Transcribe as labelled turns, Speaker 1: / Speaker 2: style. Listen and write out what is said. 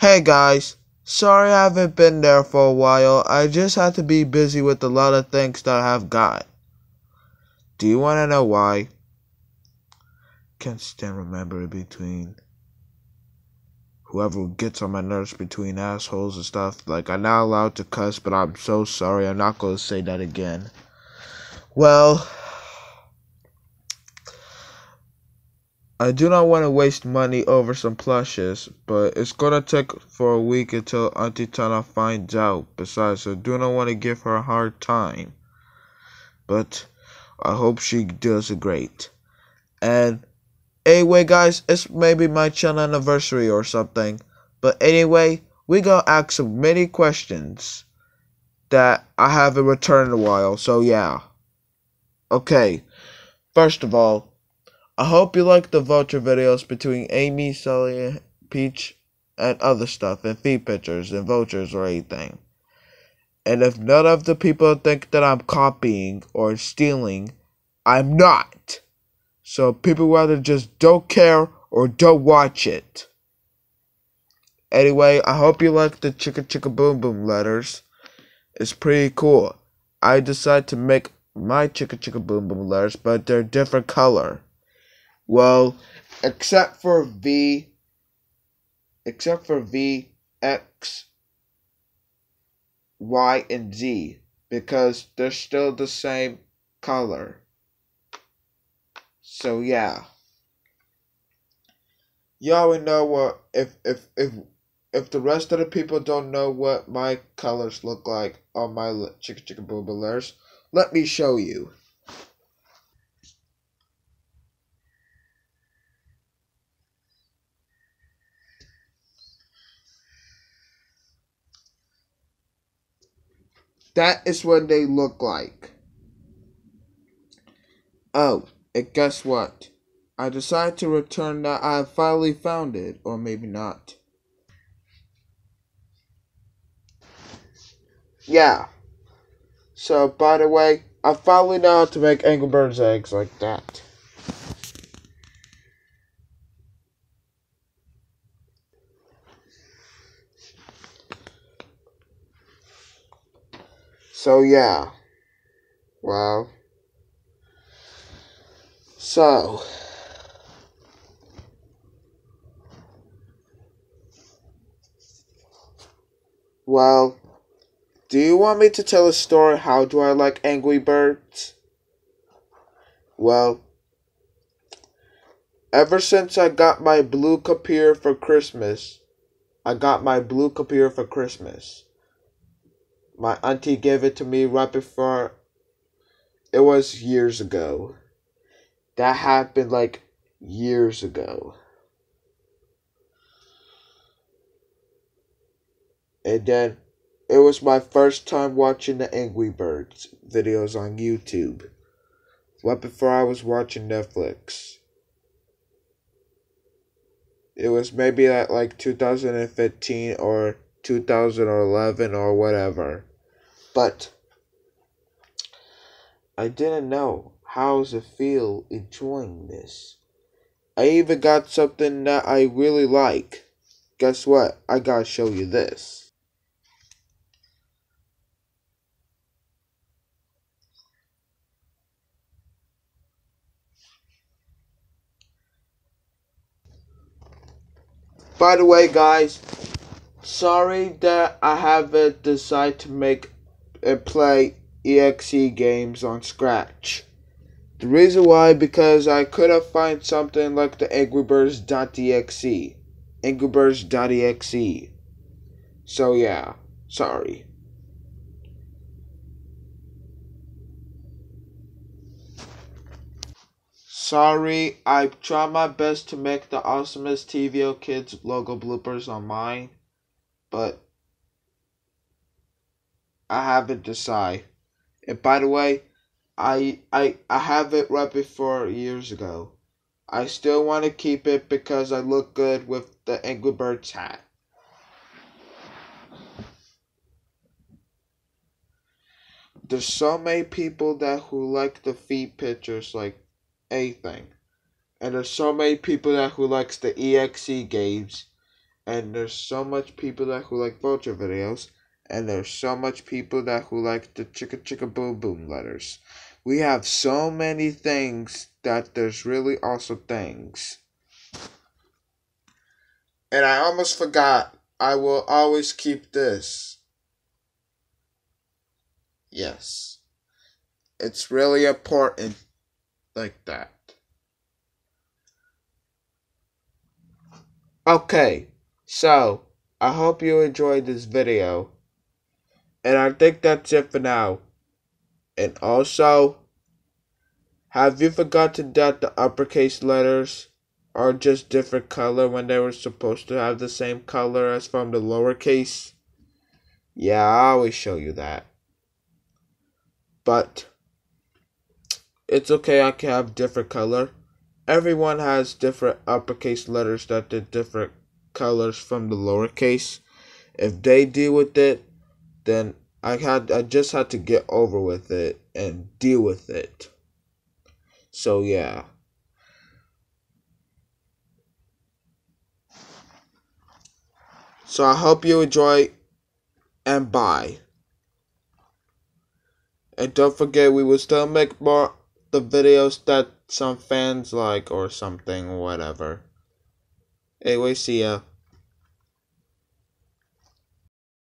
Speaker 1: Hey guys, sorry I haven't been there for a while. I just had to be busy with a lot of things that I have got. Do you want to know why? Can't stand remember between whoever gets on my nerves between assholes and stuff. Like, I'm not allowed to cuss, but I'm so sorry. I'm not going to say that again. Well, I do not want to waste money over some plushes, but it's gonna take for a week until Auntie Tana finds out. Besides, I do not want to give her a hard time. But I hope she does great. And anyway, guys, it's maybe my channel anniversary or something. But anyway, we gonna ask some many questions that I haven't returned in a while. So yeah. Okay. First of all, I hope you like the vulture videos between Amy, Sully, Peach, and other stuff, and feed pictures and vultures or anything. And if none of the people think that I'm copying or stealing, I'm not. So people rather just don't care or don't watch it. Anyway, I hope you like the chicka chicka boom boom letters. It's pretty cool. I decided to make my chicka chicka boom boom letters, but they're different color. Well, except for V, except for V, X, Y, and Z, because they're still the same color. So yeah. You already know what if if if if the rest of the people don't know what my colors look like on my chicka booba letters, let me show you. That is what they look like. Oh, and guess what? I decided to return that I finally found it, or maybe not. Yeah. So, by the way, I finally know how to make Angry Birds eggs like that. So yeah. Well. So. Well, do you want me to tell a story how do I like Angry Birds? Well, ever since I got my blue computer for Christmas, I got my blue computer for Christmas. My auntie gave it to me right before it was years ago. That happened like years ago. And then it was my first time watching the Angry Birds videos on YouTube. Right before I was watching Netflix. It was maybe at like 2015 or 2011 or whatever. But I didn't know how it feel enjoying this. I even got something that I really like. Guess what? I gotta show you this. By the way, guys, sorry that I haven't decided to make and play EXE games on Scratch. The reason why, because I couldn't find something like the Angry Birds.exe. Angry Birds.exe. So yeah, sorry. Sorry, I tried my best to make the awesomest TVO Kids logo bloopers on mine, but I haven't decided. And by the way, I I I have it right before years ago. I still want to keep it because I look good with the Angry Birds hat. There's so many people that who like the feet pictures like anything. And there's so many people that who likes the EXE games and there's so much people that who like vulture videos, and there's so much people that who like the chicka chicka boom boom letters. We have so many things that there's really also things. And I almost forgot, I will always keep this. Yes. It's really important like that. Okay, so I hope you enjoyed this video. And I think that's it for now. And also, have you forgotten that the uppercase letters are just different color when they were supposed to have the same color as from the lowercase? Yeah, I always show you that. But it's okay I can have different color. Everyone has different uppercase letters that did different colors from the lowercase. If they deal with it, then I had I just had to get over with it and deal with it. So yeah. So I hope you enjoy and bye. And don't forget we will still make more the videos that some fans like or something whatever. Eh, güey, sí, ya.